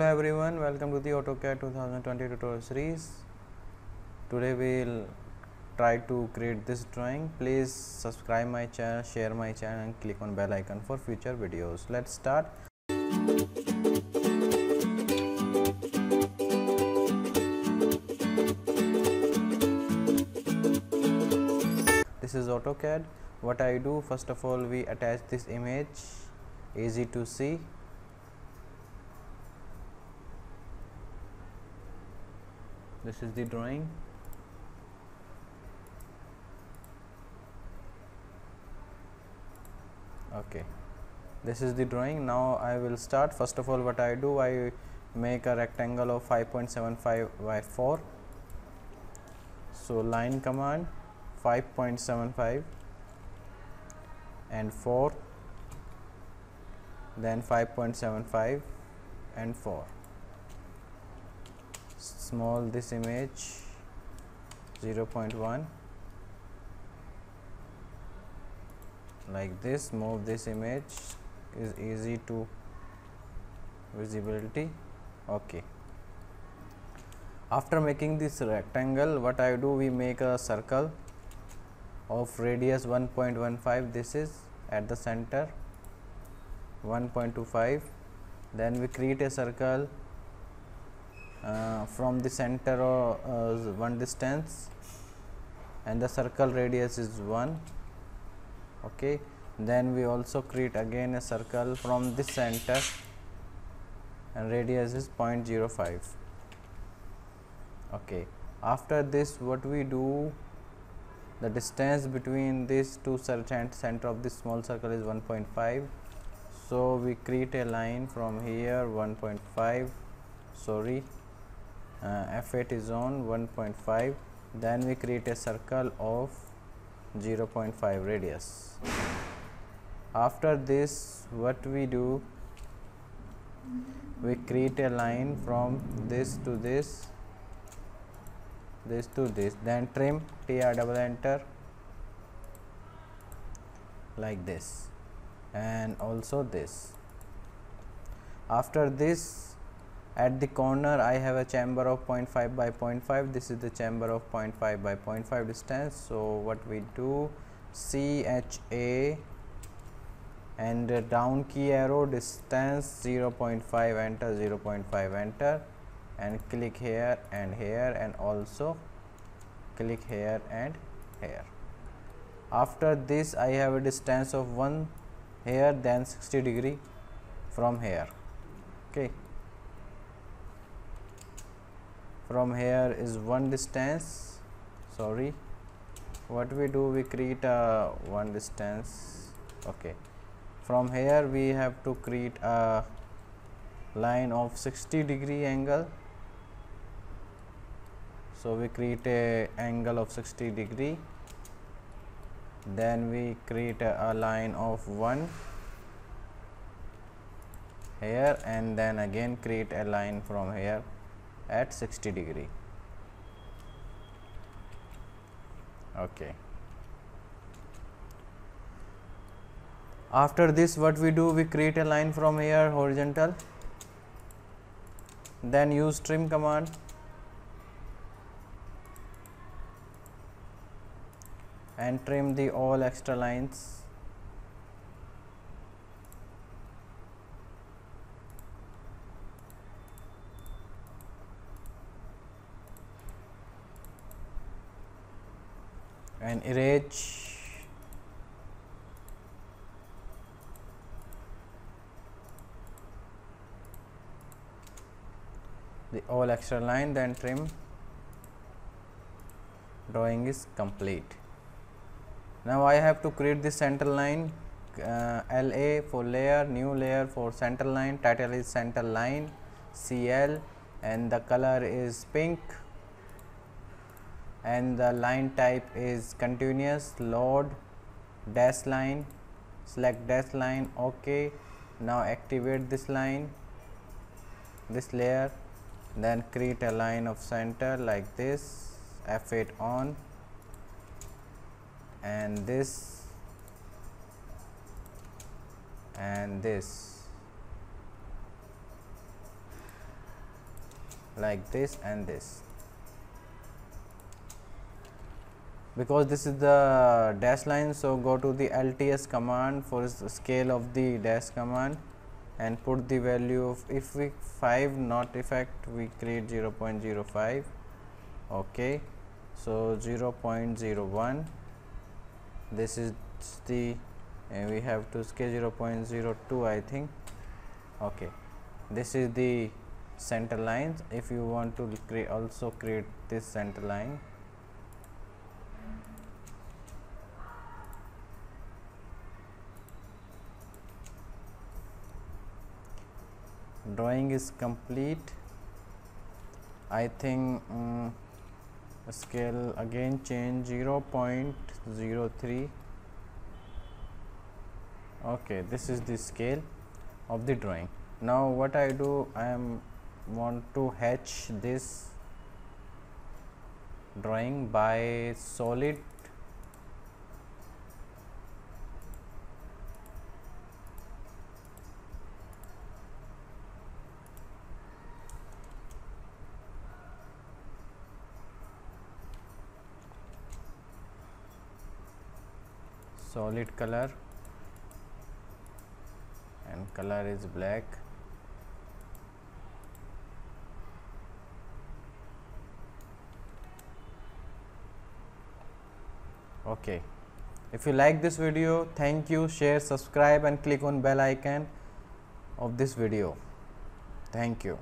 Hello everyone, welcome to the AutoCAD 2020 tutorial series. Today we will try to create this drawing. Please subscribe my channel, share my channel and click on bell icon for future videos. Let's start. This is AutoCAD. What I do first of all we attach this image easy to see this is the drawing. Okay. This is the drawing. Now I will start. First of all what I do I make a rectangle of 5.75 by 4 so line command 5.75 and 4 then 5.75 and 4 small this image 0.1 like this move this image is easy to visibility. Okay. After making this rectangle what I do we make a circle of radius 1.15 this is at the center 1.25 then we create a circle uh, from the center of uh, one distance and the circle radius is 1 okay. Then we also create again a circle from this center and radius is 0.05 okay. After this what we do the distance between these two center of this small circle is 1.5 so we create a line from here 1.5 sorry Uh, f8 is on 1.5 then we create a circle of 0.5 radius. After this what we do? We create a line from this to this this to this then trim tr double enter like this and also this. After this at the corner I have a chamfer of 0.5 by 0.5 this is the chamfer of 0.5 by 0.5 distance. So what we do CHA and down key arrow distance 0.5 enter 0.5 enter. And click here and here and also click here and here. After this I have a distance of 1 here then 60 degree from here. Okay from here is one distance sorry. What we do we create a one distance okay. From here we have to create a line of 60 degree angle. So we create a angle of 60 degree. Then we create a, a line of 1 here and then again create a line from here at 60 degree. Okay. After this what we do? We create a line from here horizontal. Then use trim command. And trim the all extra lines and erase. The all extra line then trim. Drawing is complete. Now I have to create the center line. Uh, LA for layer new layer for center line. Title is center line. CL and the color is pink and the line type is continuous load dash line select dash line ok. Now activate this line this layer then create a line of center like this f8 on and this and this. Like this and this because this is the dash line so go to the LTS command for scale of the dash command and put the value of if we 5 not effect we create 0 0.05 okay so 0 0.01 this is the we have to scale 0 0.02 I think. Okay this is the center lines. If you want to create also create this center line drawing is complete. I think um, scale again change 0 0.03 okay this is the scale of the drawing. Now what I do I am want to hatch this drawing by solid solid color and color is black. Okay. If you like this video thank you. Share subscribe and click on bell icon of this video. Thank you